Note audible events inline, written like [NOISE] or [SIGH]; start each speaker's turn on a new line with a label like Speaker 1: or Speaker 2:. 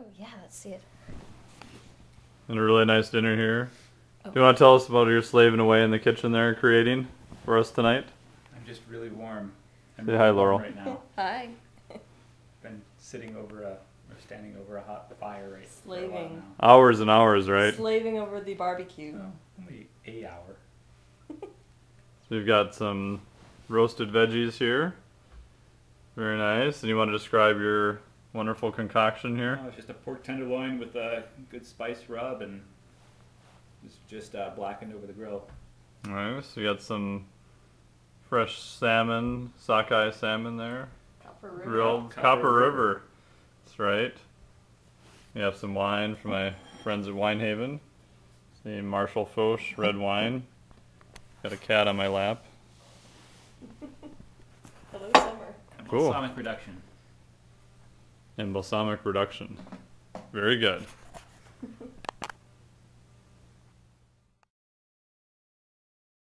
Speaker 1: Oh yeah, let's see it.
Speaker 2: And a really nice dinner here.
Speaker 1: Oh.
Speaker 2: Do you want to tell us about your slaving away in the kitchen there creating for us tonight?
Speaker 3: I'm just really warm. I'm
Speaker 2: Say
Speaker 3: really
Speaker 2: hi,
Speaker 3: warm
Speaker 2: Laurel.
Speaker 3: Right now, [LAUGHS]
Speaker 1: Hi.
Speaker 3: been sitting over a or standing over a hot fire right for a while
Speaker 4: Slaving.
Speaker 3: now.
Speaker 2: Hours and hours, right?
Speaker 4: Slaving over the barbecue.
Speaker 3: Well, only a hour. [LAUGHS]
Speaker 2: So we've got some roasted veggies here. Very nice. And you want to describe your wonderful concoction here?
Speaker 3: Oh, it's just a pork tenderloin with a good spice rub and it's just uh, blackened over the grill.
Speaker 2: Nice. We got some fresh salmon, sockeye salmon there.
Speaker 4: Copper River.
Speaker 2: Grilled
Speaker 3: Copper
Speaker 2: Copper,
Speaker 3: River.
Speaker 2: River. That's right. We have some wine from my friends at Winehaven. See Marshall Foch red wine. Got a cat on my lap. [LAUGHS]
Speaker 4: Hello, summer.
Speaker 3: A
Speaker 2: Cool.
Speaker 3: balsamic reduction
Speaker 2: and balsamic reduction. Very good.